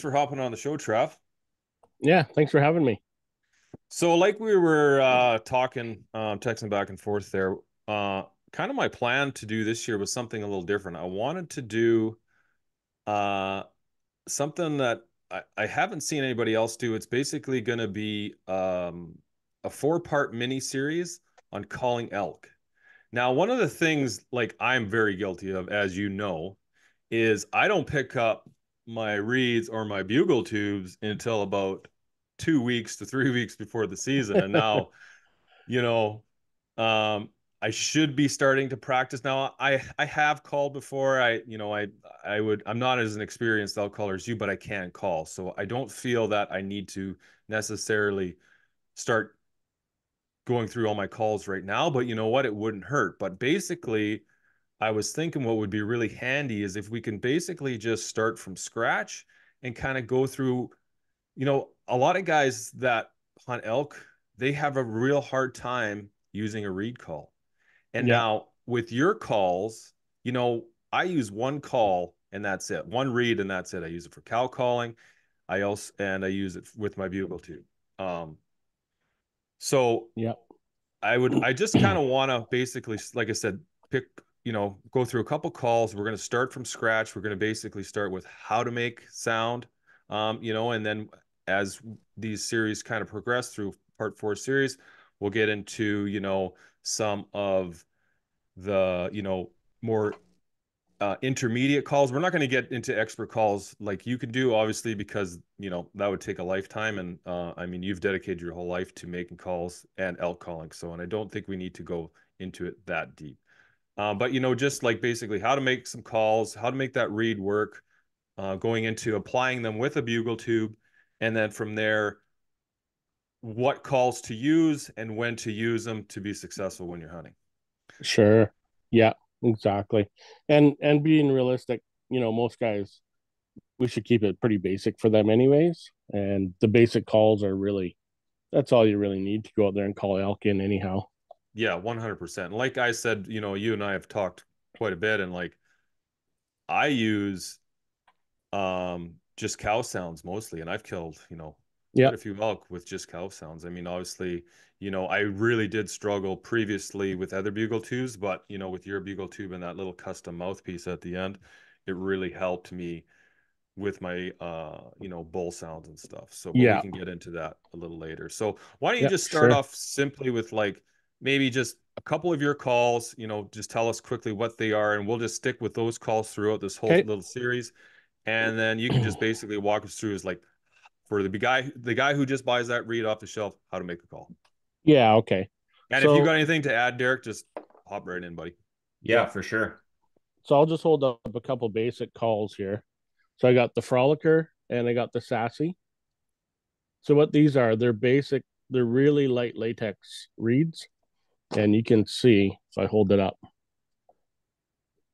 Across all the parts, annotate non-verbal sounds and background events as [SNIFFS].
for hopping on the show, Trev. Yeah, thanks for having me. So, like we were uh, talking, um, texting back and forth there, uh, kind of my plan to do this year was something a little different. I wanted to do uh, something that I, I haven't seen anybody else do. It's basically going to be um, a four part mini series on calling elk. Now, one of the things like I'm very guilty of, as you know, is I don't pick up my reeds or my bugle tubes until about two weeks to three [LAUGHS] weeks before the season. And now, [LAUGHS] you know, um, I should be starting to practice now. I I have called before. I you know I I would I'm not as an experienced elk caller as you, but I can call. So I don't feel that I need to necessarily start going through all my calls right now. But you know what? It wouldn't hurt. But basically, I was thinking what would be really handy is if we can basically just start from scratch and kind of go through, you know, a lot of guys that hunt elk, they have a real hard time using a reed call. And yeah. now with your calls, you know, I use one call and that's it. One reed and that's it. I use it for cow calling. I also and I use it with my bugle tube. Um so yeah. I would I just kind of want to basically like I said pick you know, go through a couple calls. We're going to start from scratch. We're going to basically start with how to make sound, um, you know, and then as these series kind of progress through part four series, we'll get into, you know, some of the, you know, more uh, intermediate calls. We're not going to get into expert calls like you can do, obviously, because you know that would take a lifetime. And uh, I mean, you've dedicated your whole life to making calls and elk calling, so and I don't think we need to go into it that deep. Uh, but you know, just like basically how to make some calls, how to make that reed work, uh, going into applying them with a bugle tube, and then from there, what calls to use and when to use them to be successful when you're hunting. Sure. Yeah, exactly. And and being realistic, you know, most guys we should keep it pretty basic for them anyways. And the basic calls are really that's all you really need to go out there and call elk in anyhow. Yeah, 100%. Like I said, you know, you and I have talked quite a bit and like I use um just cow sounds mostly and I've killed, you know, yeah. a few elk with just cow sounds. I mean, obviously, you know, I really did struggle previously with other bugle tubes, but you know, with your bugle tube and that little custom mouthpiece at the end, it really helped me with my uh you know bull sounds and stuff so yeah. we can get into that a little later so why don't you just start sure. off simply with like maybe just a couple of your calls, you know, just tell us quickly what they are, and we'll just stick with those calls throughout this whole okay. little series. And then you can just basically walk us through is like for the guy the guy who just buys that reed off the shelf, how to make a call. Yeah, okay. And so, if you got anything to add, Derek, just hop right in, buddy. Yeah, for sure. So I'll just hold up a couple basic calls here. So I got the frolicker and I got the sassy. So what these are, they're basic, they're really light latex reeds and you can see if I hold it up,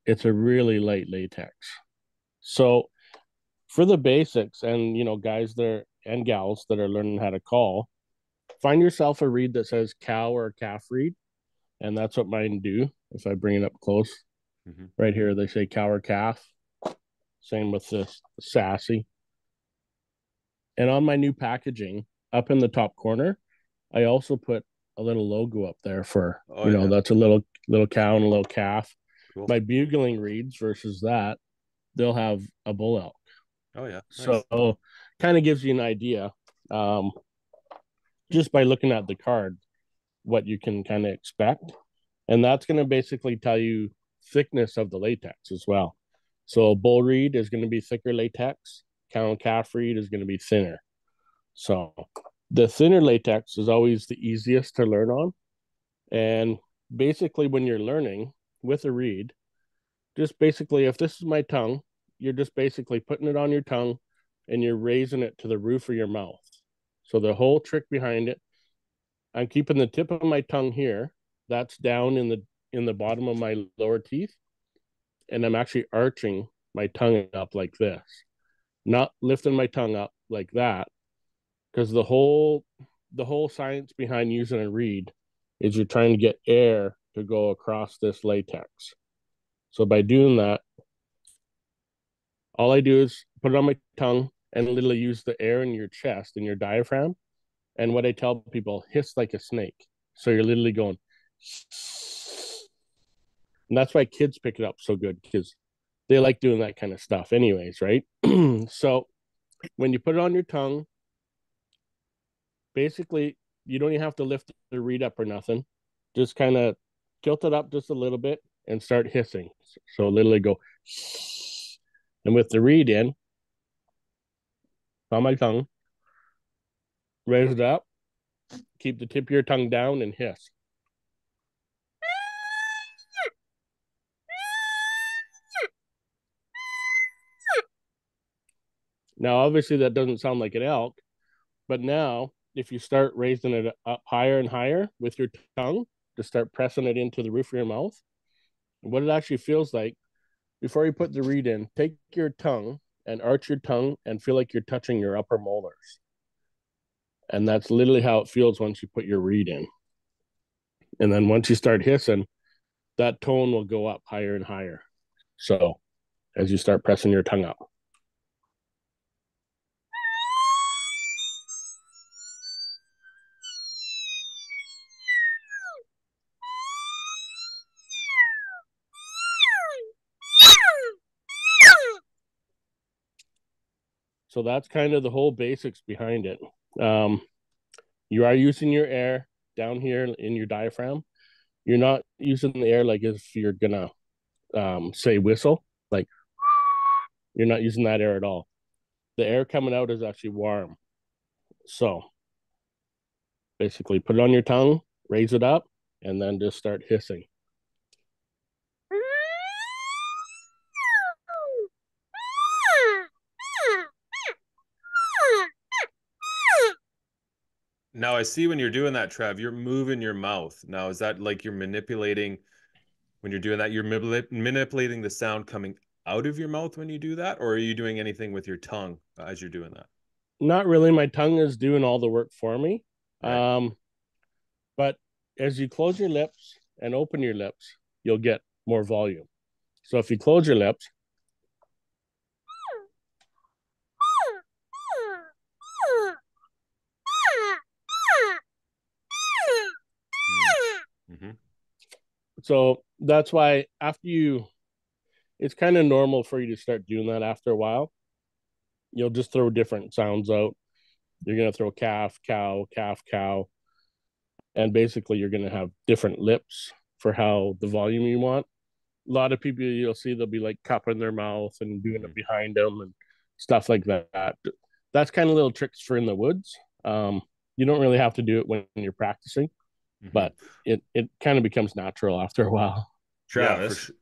it's a really light latex. So for the basics and you know guys there and gals that are learning how to call, find yourself a reed that says cow or calf reed, and that's what mine do. If I bring it up close, mm-hmm. right here they say cow or calf. Same with this sassy. And on my new packaging, up in the top corner, I also put a little logo up there for oh, you know yeah. that's a little little cow and a little calf. Cool. My bugling reeds versus that, they'll have a bull elk. Oh yeah. Nice. So kind of gives you an idea, um, just by looking at the card, what you can kind of expect, and that's going to basically tell you thickness of the latex as well. So bull reed is going to be thicker latex. Cow and calf reed is going to be thinner. So the thinner latex is always the easiest to learn on. And basically, when you're learning with a reed, just basically, if this is my tongue, you're just basically putting it on your tongue and you're raising it to the roof of your mouth. So the whole trick behind it, I'm keeping the tip of my tongue here. That's down in the in the bottom of my lower teeth, and I'm actually arching my tongue up like this, not lifting my tongue up like that, because the whole the whole science behind using a reed is you're trying to get air to go across this latex. So by doing that, all I do is put it on my tongue and literally use the air in your chest and your diaphragm. And what I tell people, hiss like a snake. So you're literally going, [SNIFFS] and that's why kids pick it up so good because they like doing that kind of stuff, anyways, right? [CLEARS THROAT] so when you put it on your tongue, basically you don't even have to lift the reed up or nothing. Just kind of tilt it up just a little bit and start hissing. So literally go, and with the reed in on my tongue, raise it up, keep the tip of your tongue down and hiss. Now, obviously, that doesn't sound like an elk, but now if you start raising it up higher and higher with your tongue to start pressing it into the roof of your mouth, what it actually feels like before you put the reed in, take your tongue and arch your tongue and feel like you're touching your upper molars. And that's literally how it feels once you put your reed in. And then once you start hissing, that tone will go up higher and higher. So as you start pressing your tongue up. So that's kind of the whole basics behind it. Um, you are using your air down here in your diaphragm. You're not using the air like if you're gonna um, say whistle, like you're not using that air at all. The air coming out is actually warm. So basically, put it on your tongue, raise it up, and then just start hissing. Now I see when you're doing that, Trev, you're moving your mouth. Now is that like you're manipulating when you're doing that? You're manipulating the sound coming out of your mouth when you do that, or are you doing anything with your tongue as you're doing that? Not really. My tongue is doing all the work for me. Right. Um, but as you close your lips and open your lips, you'll get more volume. So if you close your lips So that's why after you, it's kind of normal for you to start doing that after a while. You'll just throw different sounds out. You're going to throw calf, cow, calf, cow. And basically, you're going to have different lips for how the volume you want. A lot of people you'll see they'll be like cupping their mouth and doing it behind them and stuff like that. That's kind of little tricks for in the woods. Um, you don't really have to do it when you're practicing mm-hmm. but it it kind of becomes natural after a while. Travis, yeah,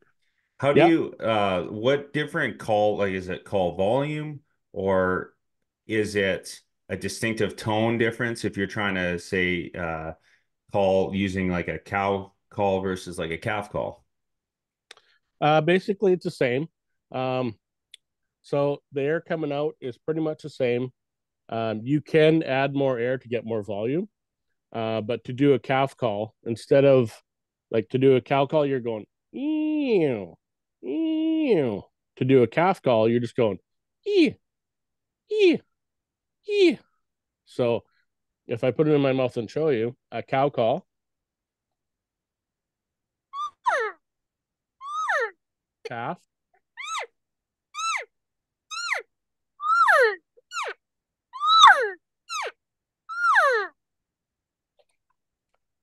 how do yep. you uh what different call like is it call volume or is it a distinctive tone difference if you're trying to say uh call using like a cow call versus like a calf call? Uh basically it's the same. Um so the air coming out is pretty much the same. Um, you can add more air to get more volume. Uh, but to do a calf call, instead of like to do a cow call, you're going, ew, ew. To do a calf call, you're just going, ee, ee, ee. So if I put it in my mouth and show you a cow call, calf,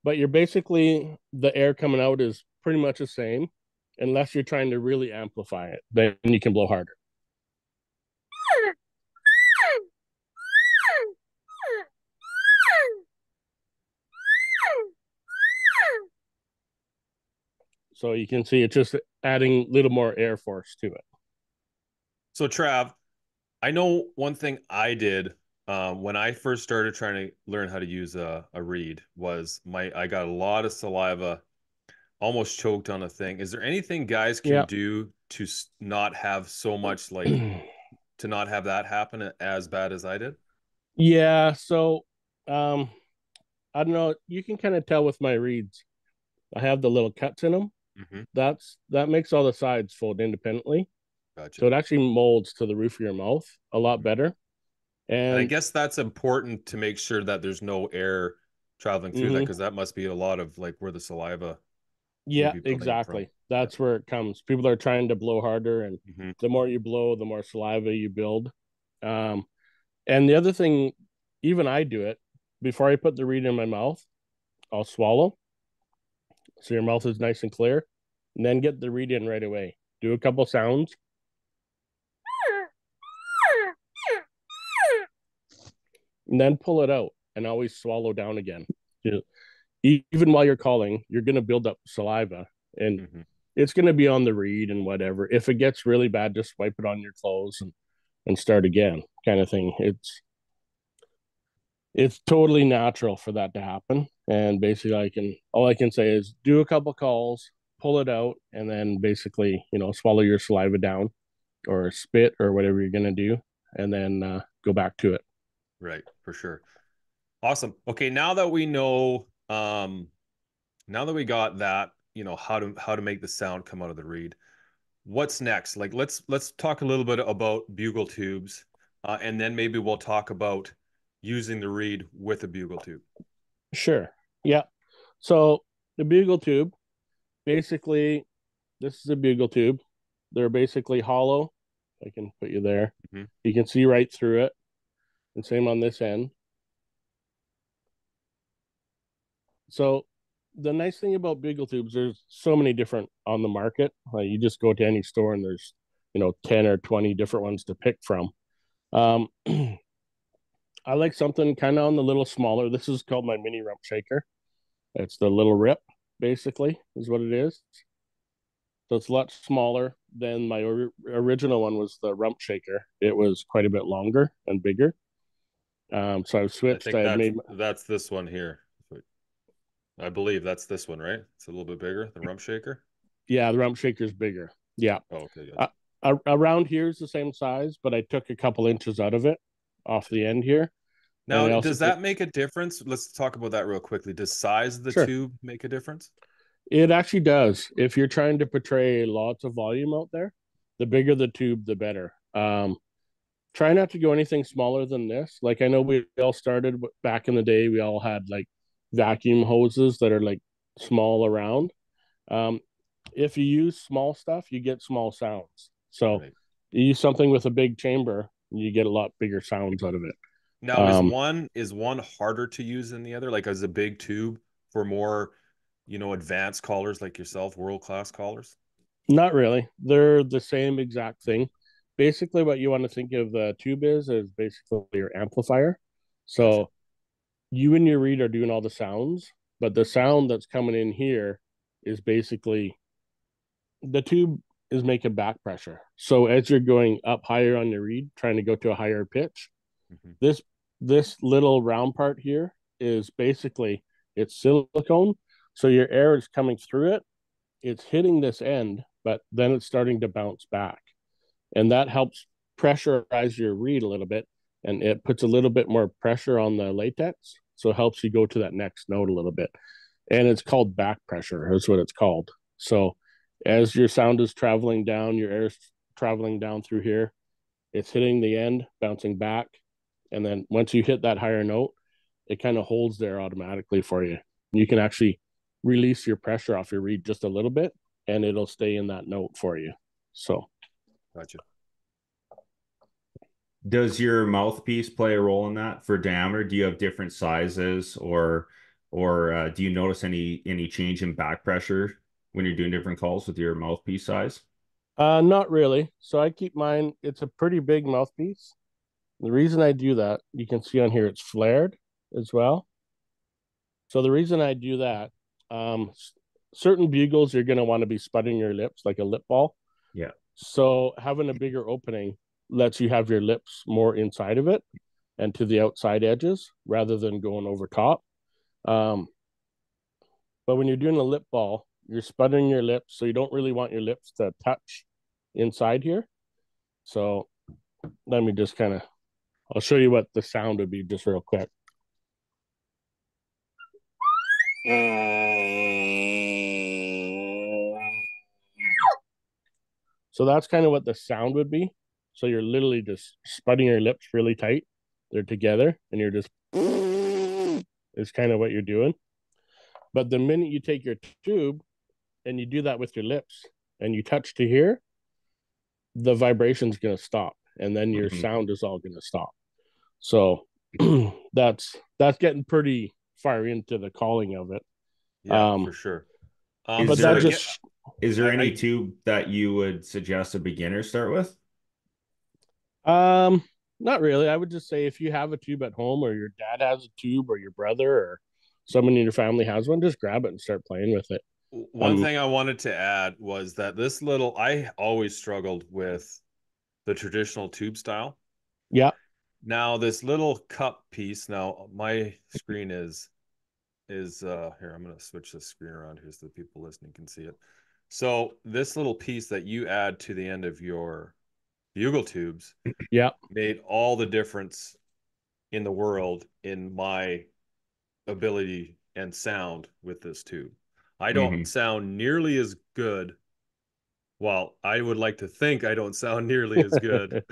but you're basically the air coming out is pretty much the same unless you're trying to really amplify it then you can blow harder. So you can see it's just adding a little more air force to it. So trav i know one thing i did um, when I first started trying to learn how to use a, a reed was my I got a lot of saliva, almost choked on a thing. Is there anything guys can yeah. do to not have so much like [CLEARS THROAT] to not have that happen as bad as I did? Yeah, so um I don't know, you can kind of tell with my reeds. I have the little cuts in them. Mm-hmm. That's that makes all the sides fold independently. Gotcha. So it actually molds to the roof of your mouth a lot mm-hmm. better. And, And I guess that's important to make sure that there's no air traveling through that Mhm. because that must be a lot of like where the saliva. yeah, be building up exactly. That's where it comes. People are trying to blow harder, and Mhm. the more you blow, the more saliva you build. Um, and the other thing, even I do it before I put the reed in my mouth, I'll swallow. So your mouth is nice and clear, and then get the reed in right away. Do a couple sounds. And then pull it out and always swallow down again. Even while you're calling, you're going to build up saliva and Mhm. it's going to be on the reed and whatever. If it gets really bad, just wipe it on your clothes and, and start again, kind of thing. It's it's totally natural for that to happen. And basically, I can all I can say is do a couple calls, pull it out, and then basically, you know, swallow your saliva down or spit or whatever you're going to do, and then uh, go back to it. Right, for sure. Awesome. Okay, now that we know, um, now that we got that, you know, how to how to make the sound come out of the reed, what's next? Like, let's let's talk a little bit about bugle tubes, uh, and then maybe we'll talk about using the reed with a bugle tube. Sure. Yeah. So the bugle tube, basically, this is a bugle tube. They're basically hollow. I can put you there. Mhm. You can see right through it. And same on this end. So the nice thing about bugle tubes, there's so many different on the market. You just go to any store and there's, you know, 10 or 20 different ones to pick from. Um, [CLEARS THROAT] I like something kind of on the little smaller. This is called my mini rump shaker. It's the little rip, basically, is what it is. So it's a lot smaller than my or- original one was the rump shaker. It was quite a bit longer and bigger. Um, so I've I switched. think I that's, made that's this one here. I believe that's this one, right? It's a little bit bigger, the rump shaker. yeah, the rump shaker is bigger. Yeah, Oh, okay. Uh, around here is the same size, but I took a couple inches out of it off the end here. Now, I does that make a difference? Let's talk about that real quickly. Does size of the Sure. tube make a difference? It actually does. If you're trying to portray lots of volume out there, the bigger the tube, the better. Um, try not to go anything smaller than this. Like I know we all started back in the day, we all had like vacuum hoses that are like small around. Um, if you use small stuff, you get small sounds. So Right. you use something with a big chamber, you get a lot bigger sounds out of it. Now, is Um, one is one harder to use than the other? Like, as a big tube for more, you know, advanced callers like yourself, world class callers? Not really. They're the same exact thing. Basically, what you want to think of the tube is is basically your amplifier. So you and your reed are doing all the sounds, but the sound that's coming in here is basically the tube is making back pressure. So as you're going up higher on your reed, trying to go to a higher pitch, Mhm. this this little round part here is basically it's silicone. So your air is coming through it, it's hitting this end, but then it's starting to bounce back. And that helps pressurize your reed a little bit and it puts a little bit more pressure on the latex. So it helps you go to that next note a little bit. And it's called back pressure, is what it's called. So as your sound is traveling down, your air's traveling down through here, it's hitting the end, bouncing back. And then once you hit that higher note, it kind of holds there automatically for you. You can actually release your pressure off your reed just a little bit and it'll stay in that note for you. So Gotcha. Does your mouthpiece play a role in that for diameter? Do you have different sizes, or or uh, do you notice any any change in back pressure when you're doing different calls with your mouthpiece size? Uh, not really. So I keep mine. It's a pretty big mouthpiece. The reason I do that, you can see on here, it's flared as well. So the reason I do that, um, certain bugles you're gonna want to be spudding your lips like a lip ball. Yeah. So having a bigger opening lets you have your lips more inside of it and to the outside edges rather than going over top. Um, but when you're doing a lip ball, you're sputtering your lips, so you don't really want your lips to touch inside here. So let me just kind of, I'll show you what the sound would be just real quick. So that's kind of what the sound would be. So you're literally just spudding your lips really tight. They're together and you're just is kind of what you're doing. But the minute you take your tube and you do that with your lips and you touch to here the vibration's going to stop and then your mm-hmm. sound is all going to stop. So [CLEARS THROAT] that's that's getting pretty far into the calling of it. Yeah um, for sure. Um, but that just is there any I, tube that you would suggest a beginner start with? Um, not really. I would just say if you have a tube at home, or your dad has a tube, or your brother, or someone in your family has one, just grab it and start playing with it. One um, thing I wanted to add was that this little, I always struggled with the traditional tube style. Yeah. Now this little cup piece. Now my screen is is uh here. I'm gonna switch the screen around here so the people listening can see it. So this little piece that you add to the end of your bugle tubes, [CLEARS THROAT] yeah, made all the difference in the world in my ability and sound with this tube. I don't mm-hmm. sound nearly as good. Well, I would like to think I don't sound [LAUGHS] nearly as good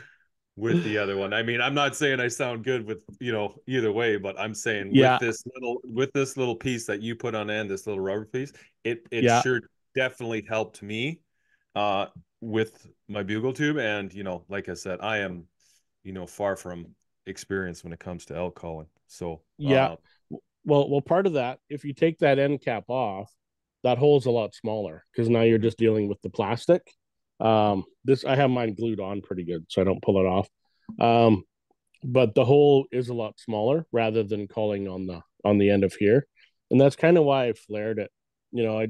with the other one. I mean, I'm not saying I sound good with, you know, either way, but I'm saying yeah. with this little with this little piece that you put on end, this little rubber piece, it it yeah. sure definitely helped me uh, with my bugle tube. And, you know, like I said, I am, you know, far from experienced when it comes to elk calling. So, yeah. Uh, well, well, part of that, if you take that end cap off, that hole's a lot smaller because now you're just dealing with the plastic. Um, this I have mine glued on pretty good, so I don't pull it off. Um, but the hole is a lot smaller rather than calling on the on the end of here, and that's kind of why I flared it. You know, I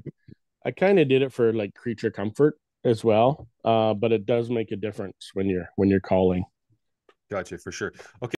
I kind of did it for like creature comfort as well. Uh, but it does make a difference when you're when you're calling. Gotcha for sure. Okay.